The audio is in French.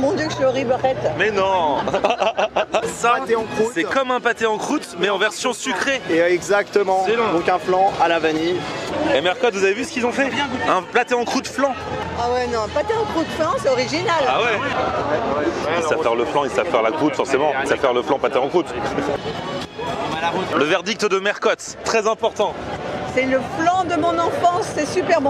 Mon dieu, que je suis horrible, arrête. Mais non Ça, c'est comme un pâté en croûte, mais en version sucrée. Et euh, exactement. Donc un flan à la vanille. Et Mercotte, vous avez vu ce qu'ils ont fait Un pâté en croûte flan. Ah ouais, non, pâté en croûte flan, c'est original. Ah ouais Ils savent faire le flan, ils savent faire la croûte, forcément. Ils savent faire le flan pâté en croûte. Le verdict de Mercotte, très important. C'est le flan de mon enfance, c'est super bon.